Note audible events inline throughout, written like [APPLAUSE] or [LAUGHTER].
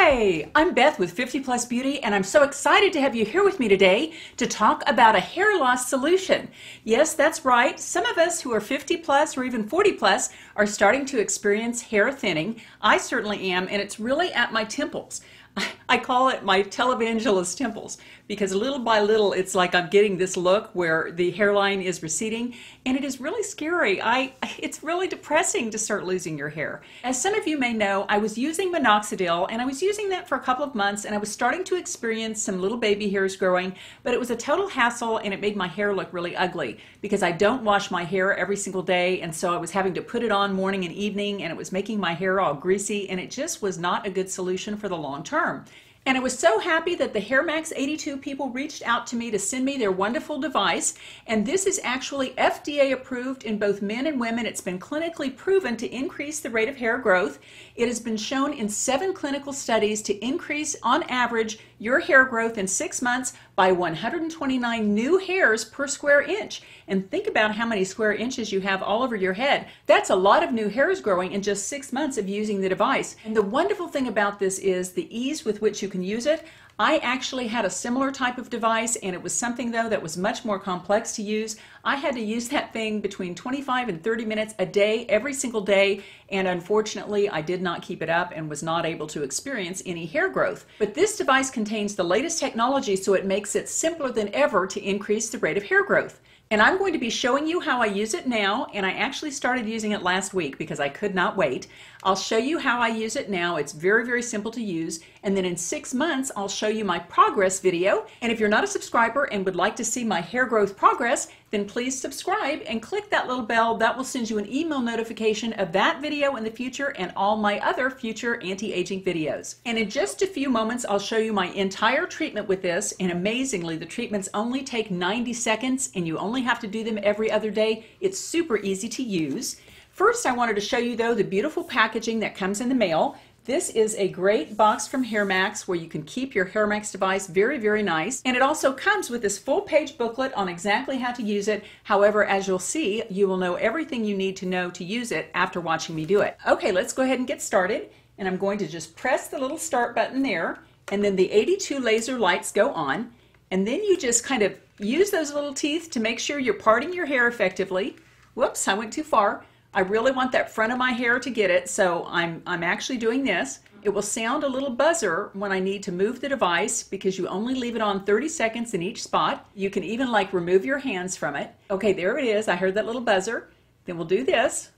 Hi, I'm Beth with 50 Plus Beauty, and I'm so excited to have you here with me today to talk about a hair loss solution. Yes, that's right. Some of us who are 50 plus or even 40 plus are starting to experience hair thinning. I certainly am, and it's really at my temples. [LAUGHS] I call it my televangelist temples because little by little it's like I'm getting this look where the hairline is receding and it is really scary. I [LAUGHS] it's really depressing to start losing your hair. As some of you may know, I was using minoxidil and I was using that for a couple of months and I was starting to experience some little baby hairs growing, but it was a total hassle and it made my hair look really ugly because I don't wash my hair every single day and so I was having to put it on morning and evening and it was making my hair all greasy and it just was not a good solution for the long term term. And I was so happy that the HairMax 82 people reached out to me to send me their wonderful device. And this is actually FDA approved in both men and women. It's been clinically proven to increase the rate of hair growth. It has been shown in seven clinical studies to increase, on average, your hair growth in six months by 129 new hairs per square inch. And think about how many square inches you have all over your head. That's a lot of new hairs growing in just six months of using the device. And the wonderful thing about this is the ease with which you can use it. I actually had a similar type of device and it was something though that was much more complex to use. I had to use that thing between 25 and 30 minutes a day every single day and unfortunately I did not keep it up and was not able to experience any hair growth. But this device contains the latest technology so it makes it simpler than ever to increase the rate of hair growth. And I'm going to be showing you how I use it now, and I actually started using it last week because I could not wait. I'll show you how I use it now. It's very, very simple to use. And then in six months, I'll show you my progress video. And if you're not a subscriber and would like to see my hair growth progress, then please subscribe and click that little bell. That will send you an email notification of that video in the future and all my other future anti-aging videos. And in just a few moments, I'll show you my entire treatment with this. And amazingly, the treatments only take 90 seconds and you only have to do them every other day. It's super easy to use. First, I wanted to show you though the beautiful packaging that comes in the mail. This is a great box from HairMax where you can keep your HairMax device very, very nice. And it also comes with this full page booklet on exactly how to use it. However, as you'll see, you will know everything you need to know to use it after watching me do it. Okay, let's go ahead and get started. And I'm going to just press the little start button there. And then the 82 laser lights go on. And then you just kind of use those little teeth to make sure you're parting your hair effectively. Whoops, I went too far. I really want that front of my hair to get it, so I'm, I'm actually doing this. It will sound a little buzzer when I need to move the device because you only leave it on 30 seconds in each spot. You can even like remove your hands from it. Okay, there it is. I heard that little buzzer. Then we'll do this,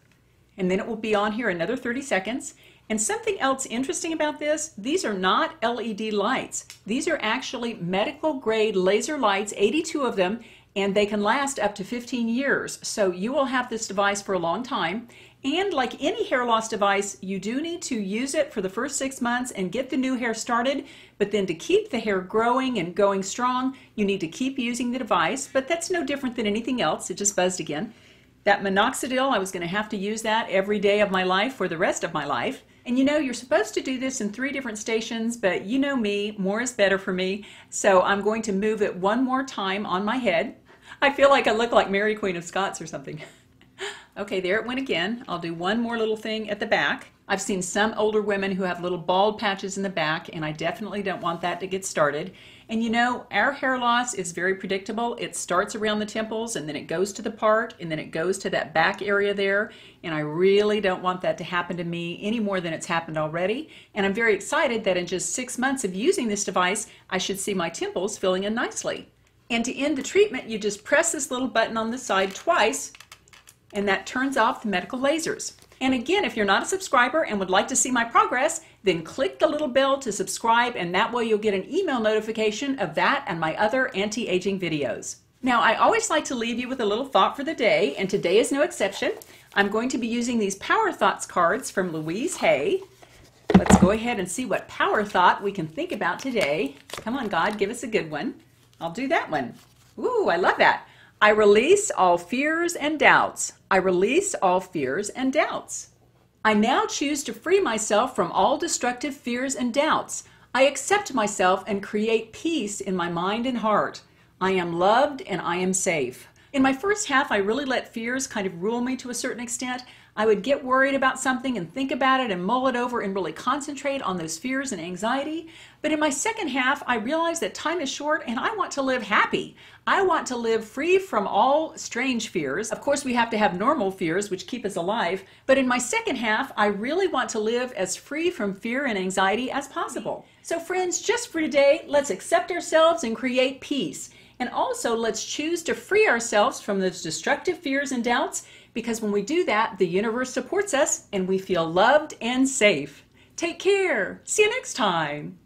and then it will be on here another 30 seconds. And something else interesting about this, these are not LED lights. These are actually medical grade laser lights, 82 of them, and they can last up to 15 years. So you will have this device for a long time. And like any hair loss device, you do need to use it for the first six months and get the new hair started. But then to keep the hair growing and going strong, you need to keep using the device. But that's no different than anything else. It just buzzed again. That minoxidil, I was going to have to use that every day of my life for the rest of my life. And you know, you're supposed to do this in three different stations, but you know me, more is better for me. So I'm going to move it one more time on my head. [LAUGHS] I feel like I look like Mary Queen of Scots or something. [LAUGHS] okay, there it went again. I'll do one more little thing at the back. I've seen some older women who have little bald patches in the back, and I definitely don't want that to get started. And you know, our hair loss is very predictable. It starts around the temples, and then it goes to the part, and then it goes to that back area there. And I really don't want that to happen to me any more than it's happened already. And I'm very excited that in just six months of using this device, I should see my temples filling in nicely. And to end the treatment, you just press this little button on the side twice, and that turns off the medical lasers. And again, if you're not a subscriber and would like to see my progress, then click the little bell to subscribe, and that way you'll get an email notification of that and my other anti-aging videos. Now, I always like to leave you with a little thought for the day, and today is no exception. I'm going to be using these Power Thoughts cards from Louise Hay. Let's go ahead and see what power thought we can think about today. Come on, God, give us a good one. I'll do that one. Ooh, I love that. I release all fears and doubts. I release all fears and doubts. I now choose to free myself from all destructive fears and doubts. I accept myself and create peace in my mind and heart. I am loved and I am safe. In my first half, I really let fears kind of rule me to a certain extent. I would get worried about something and think about it and mull it over and really concentrate on those fears and anxiety. But in my second half, I realized that time is short and I want to live happy. I want to live free from all strange fears. Of course, we have to have normal fears, which keep us alive. But in my second half, I really want to live as free from fear and anxiety as possible. So, friends, just for today, let's accept ourselves and create peace. And also, let's choose to free ourselves from those destructive fears and doubts because when we do that, the universe supports us and we feel loved and safe. Take care. See you next time.